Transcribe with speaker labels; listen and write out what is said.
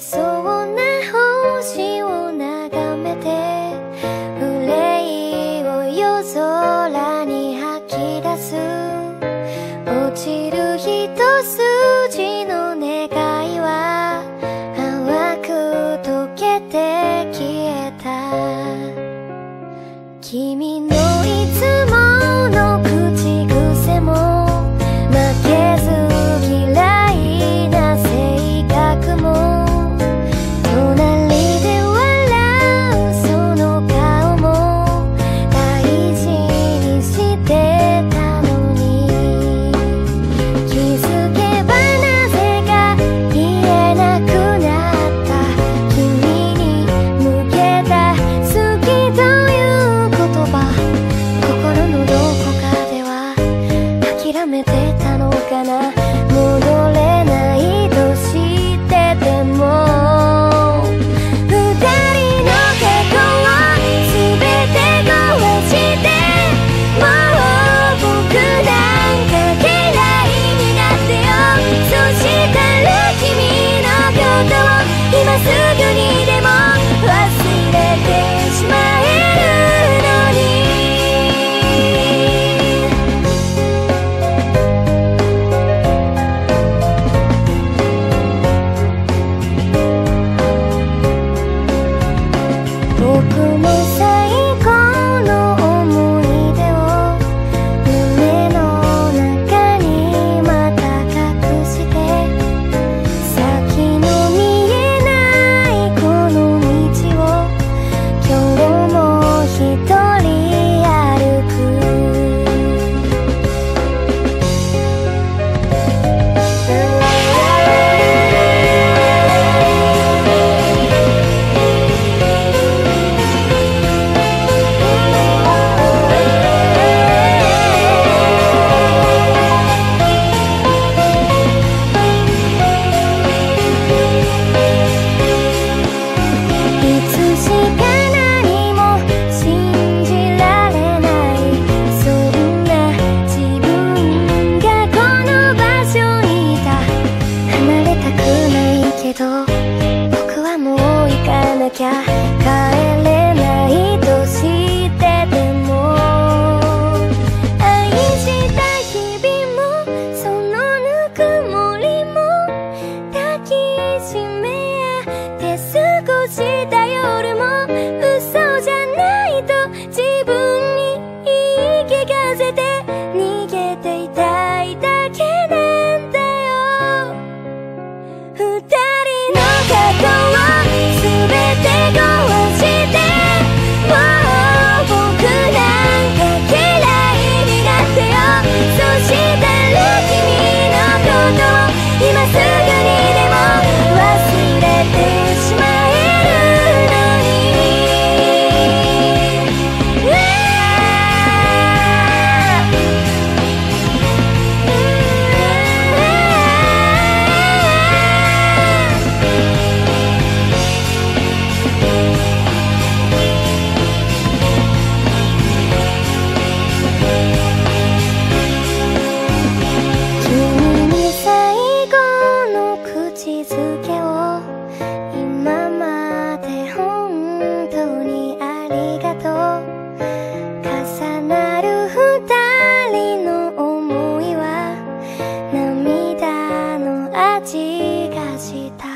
Speaker 1: そうな星を眺めて憂いを夜空に吐き出す。落ちる一筋の願いは淡く溶けて消えた。君のいつど僕はもう行かなきゃ。味がした